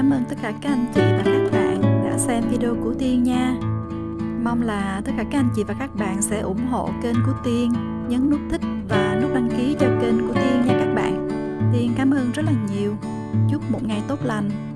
Cảm ơn tất cả các anh chị và các bạn đã xem video của Tiên nha. Mong là tất cả các anh chị và các bạn sẽ ủng hộ kênh của Tiên, nhấn nút thích và nút đăng ký cho kênh của Tiên nha các bạn. Tiên cảm ơn rất là nhiều. Chúc một ngày tốt lành.